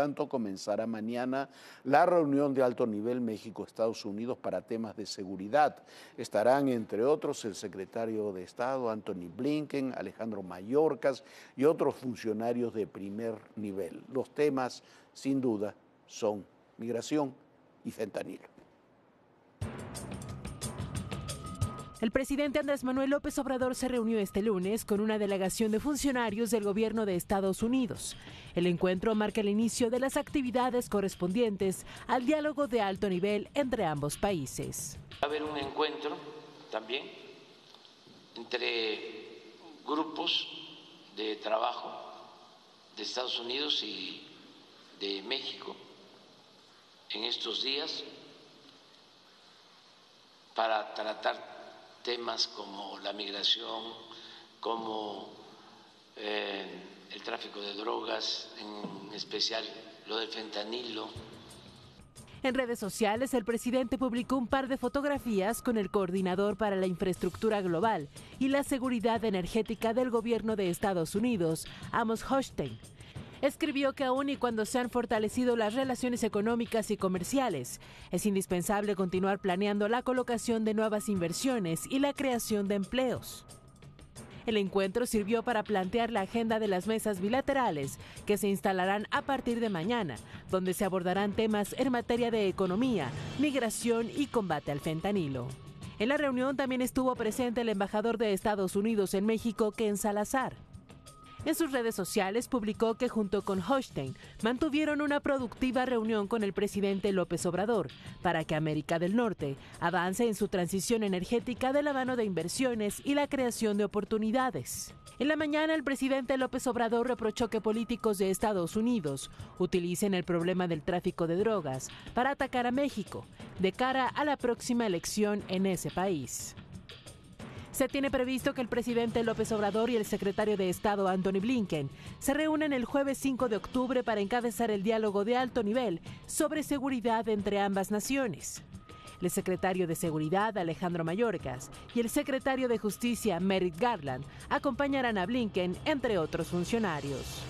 tanto, comenzará mañana la reunión de alto nivel México-Estados Unidos para temas de seguridad. Estarán, entre otros, el secretario de Estado, Anthony Blinken, Alejandro Mayorkas y otros funcionarios de primer nivel. Los temas, sin duda, son migración y fentanilo. El presidente Andrés Manuel López Obrador se reunió este lunes con una delegación de funcionarios del gobierno de Estados Unidos. El encuentro marca el inicio de las actividades correspondientes al diálogo de alto nivel entre ambos países. Va a haber un encuentro también entre grupos de trabajo de Estados Unidos y de México en estos días para tratar temas como la migración, como eh, el tráfico de drogas, en especial lo del fentanilo. En redes sociales, el presidente publicó un par de fotografías con el coordinador para la infraestructura global y la seguridad energética del gobierno de Estados Unidos, Amos Hochstein escribió que aún y cuando se han fortalecido las relaciones económicas y comerciales, es indispensable continuar planeando la colocación de nuevas inversiones y la creación de empleos. El encuentro sirvió para plantear la agenda de las mesas bilaterales que se instalarán a partir de mañana, donde se abordarán temas en materia de economía, migración y combate al fentanilo. En la reunión también estuvo presente el embajador de Estados Unidos en México, Ken Salazar. En sus redes sociales publicó que junto con Hochstein mantuvieron una productiva reunión con el presidente López Obrador para que América del Norte avance en su transición energética de la mano de inversiones y la creación de oportunidades. En la mañana, el presidente López Obrador reprochó que políticos de Estados Unidos utilicen el problema del tráfico de drogas para atacar a México de cara a la próxima elección en ese país. Se tiene previsto que el presidente López Obrador y el secretario de Estado Anthony Blinken se reúnen el jueves 5 de octubre para encabezar el diálogo de alto nivel sobre seguridad entre ambas naciones. El secretario de Seguridad, Alejandro Mayorkas, y el secretario de Justicia, Merrick Garland, acompañarán a Blinken, entre otros funcionarios.